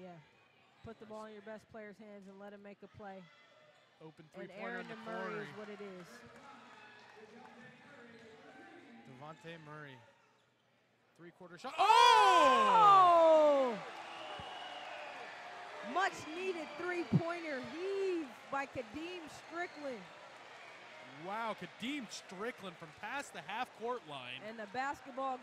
Yeah. Put the ball in your best player's hands and let him make a play. Open three-pointer Aaron on the Murray is what it is. Devontae Murray. Three-quarter shot. Oh! Oh! Much needed three pointer heave by Kadeem Strickland. Wow, Kadeem Strickland from past the half-court line. And the basketball